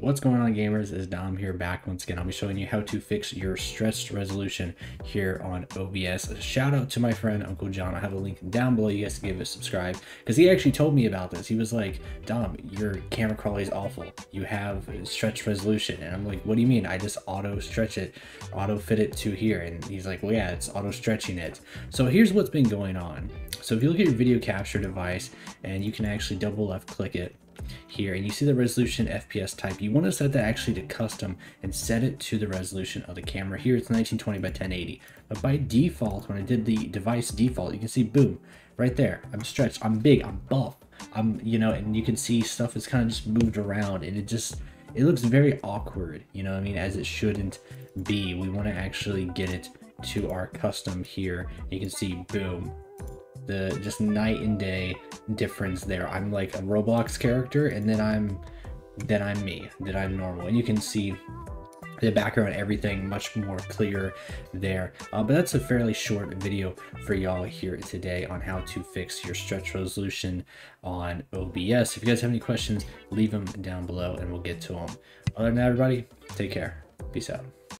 What's going on gamers is Dom here back once again. I'll be showing you how to fix your stretched resolution here on OBS. A shout out to my friend Uncle Jon. I have a link down below. You guys can give it a subscribe because he actually told me about this. He was like, Dom, your camera quality is awful. You have stretched resolution. And I'm like, what do you mean? I just auto stretch it, auto fit it to here. And he's like, well, yeah, it's auto stretching it. So here's what's been going on. So if you look at your video capture device and you can actually double left click it here and you see the resolution FPS type, you want to set that actually to custom and set it to the resolution of the camera. Here it's 1920 by 1080. But by default, when I did the device default, you can see, boom, right there. I'm stretched, I'm big, I'm buff. I'm, you know, and you can see stuff is kind of just moved around and it just, it looks very awkward, you know I mean, as it shouldn't be. We want to actually get it to our custom here. You can see, boom, the just night and day difference there. I'm like a Roblox character and then I'm then I'm me, then I'm normal. And you can see the background, everything much more clear there. Uh, but that's a fairly short video for y'all here today on how to fix your stretch resolution on OBS. If you guys have any questions, leave them down below and we'll get to them. Other than that, everybody, take care. Peace out.